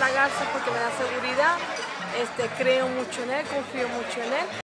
la Garza porque me da seguridad, este, creo mucho en él, confío mucho en él.